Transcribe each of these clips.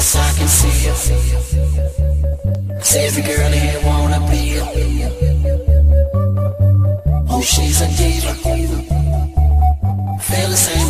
Yes, I can see you. Cause every girl here wanna be you. Oh, she's a diva. Feel the same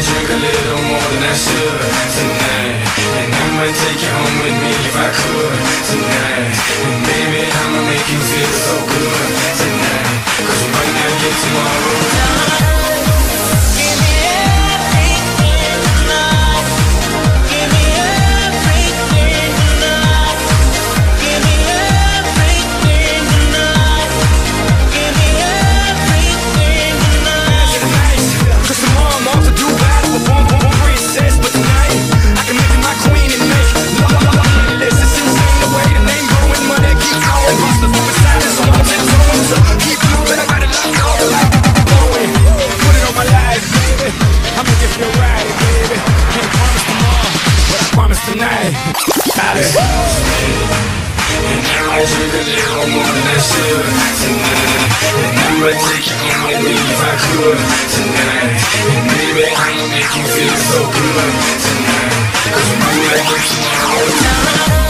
drink a little more than I should tonight. And I might take you home with me if I could tonight. And baby, I'ma make you feel so good tonight. Cause might not get tomorrow. I'm on that ship tonight And I take you on if I could tonight And baby, I'ma make you feel so good tonight Cause you know that I'm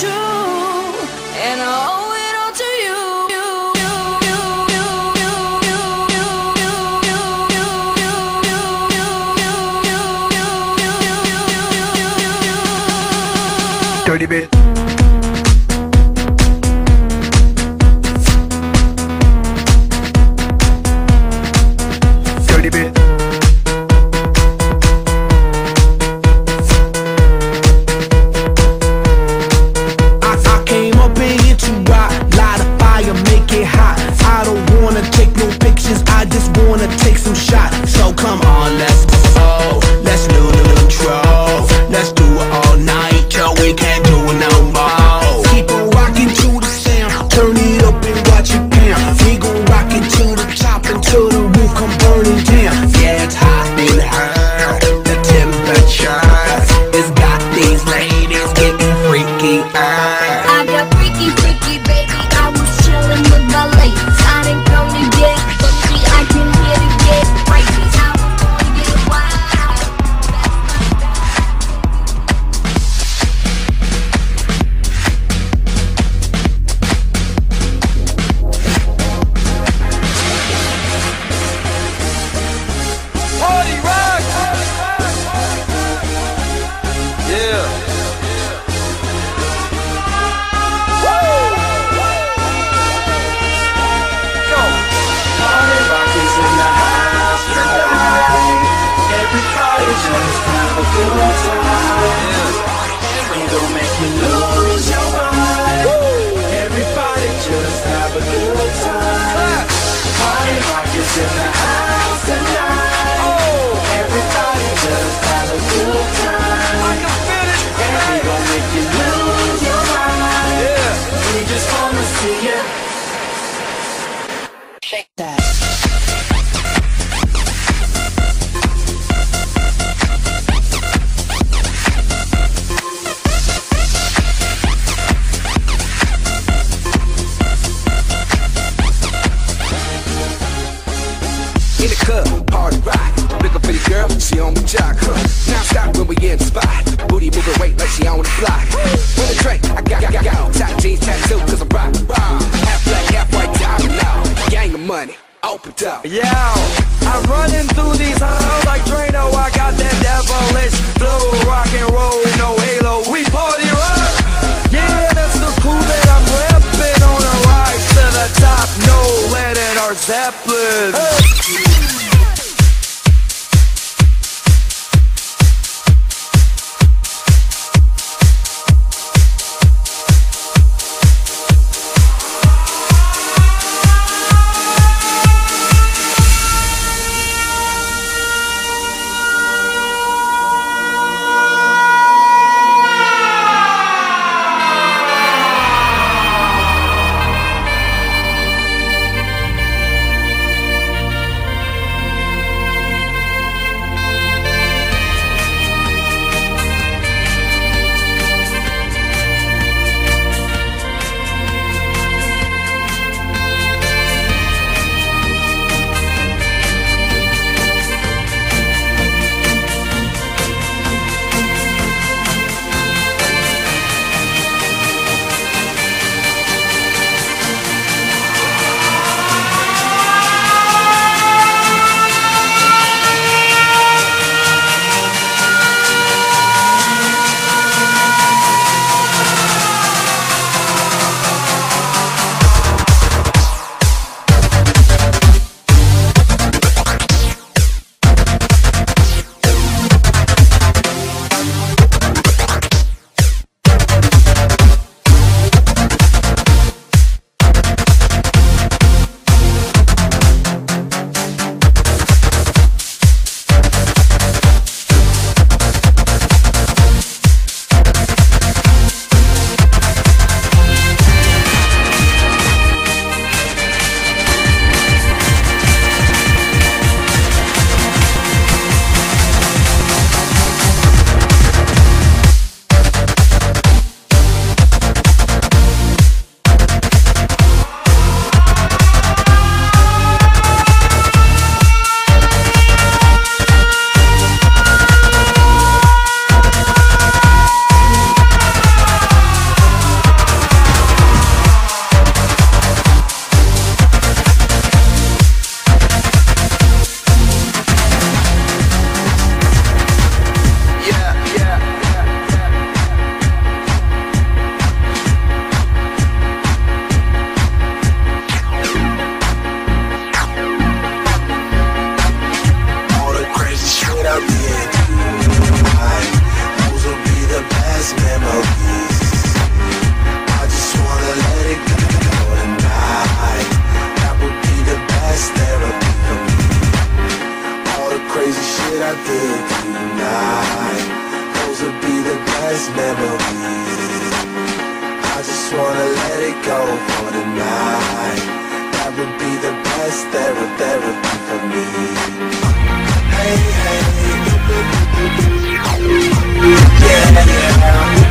true just have a good time. Make you lose your mind. Everybody just have a good time. Party rockets in the house. she inspired. Booty moving weight like she on the block. For the tray, I got, got, got, Top jeans tattoo, cause I'm rock, rock. Half black, half white, diamond now. Gang of money, opened up. Yeah. memories. I just wanna let it go for tonight That would be the best therapy, therapy for me. Hey, hey. Yeah, yeah.